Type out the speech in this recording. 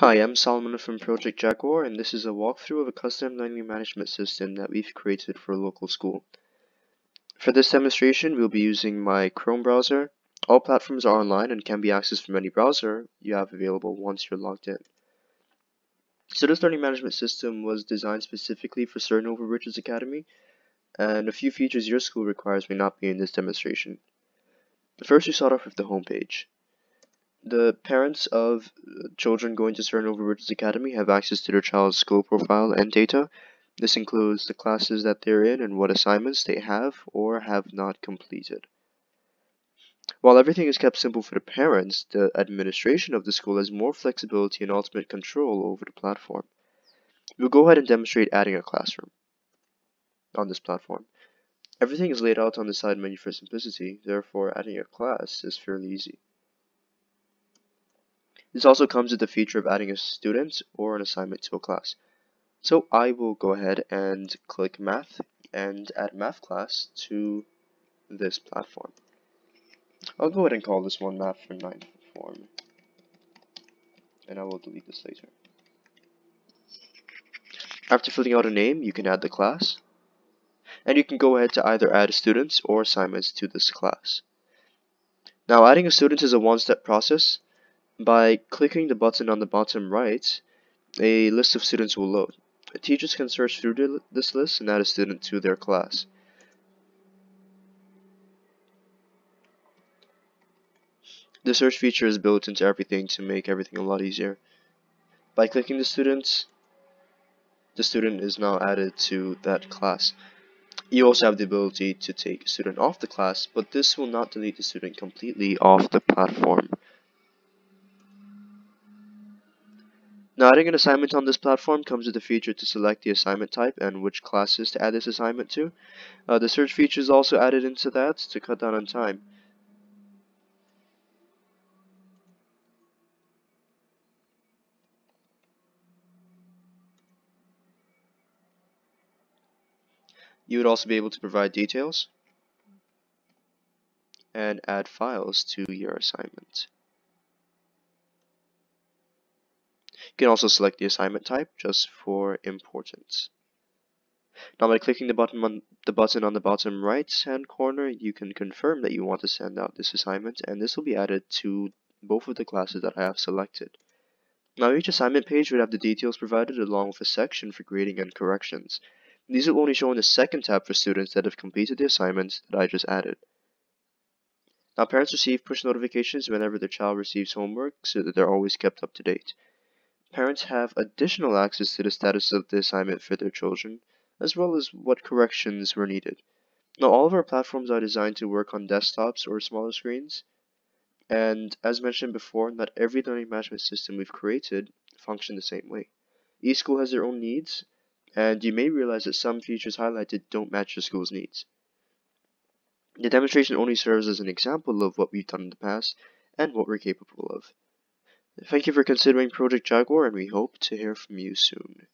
Hi, I'm Solomon from Project Jaguar, and this is a walkthrough of a custom learning management system that we've created for a local school. For this demonstration, we'll be using my Chrome browser. All platforms are online and can be accessed from any browser you have available once you're logged in. So this learning management system was designed specifically for Sir Novelle Richards Academy, and a few features your school requires may not be in this demonstration. First, we start off with the homepage. The parents of children going to Novelle Richards Academy have access to their child's school profile and data. This includes the classes that they're in and what assignments they have or have not completed. While everything is kept simple for the parents, the administration of the school has more flexibility and ultimate control over the platform. We'll go ahead and demonstrate adding a classroom on this platform. Everything is laid out on the side menu for simplicity, therefore adding a class is fairly easy. This also comes with the feature of adding a student or an assignment to a class. So I will go ahead and click math and add math class to this platform. I'll go ahead and call this one math for ninth form. And I will delete this later. After filling out a name, you can add the class. And you can go ahead to either add students or assignments to this class. Now adding a student is a one-step process by clicking the button on the bottom right, a list of students will load. Teachers can search through this list and add a student to their class. The search feature is built into everything to make everything a lot easier. By clicking the students, the student is now added to that class. You also have the ability to take a student off the class, but this will not delete the student completely off the platform. Now adding an assignment on this platform comes with the feature to select the assignment type and which classes to add this assignment to. Uh, the search feature is also added into that to cut down on time. You would also be able to provide details and add files to your assignment. You can also select the assignment type just for importance. Now by clicking the button on the button on the bottom right hand corner, you can confirm that you want to send out this assignment and this will be added to both of the classes that I have selected. Now each assignment page would have the details provided along with a section for grading and corrections. These will only show in the second tab for students that have completed the assignments that I just added. Now parents receive push notifications whenever their child receives homework so that they're always kept up to date. Parents have additional access to the status of the assignment for their children, as well as what corrections were needed. Now, all of our platforms are designed to work on desktops or smaller screens, and as mentioned before, not every learning management system we've created function the same way. Each school has their own needs, and you may realize that some features highlighted don't match your school's needs. The demonstration only serves as an example of what we've done in the past and what we're capable of. Thank you for considering Project Jaguar, and we hope to hear from you soon.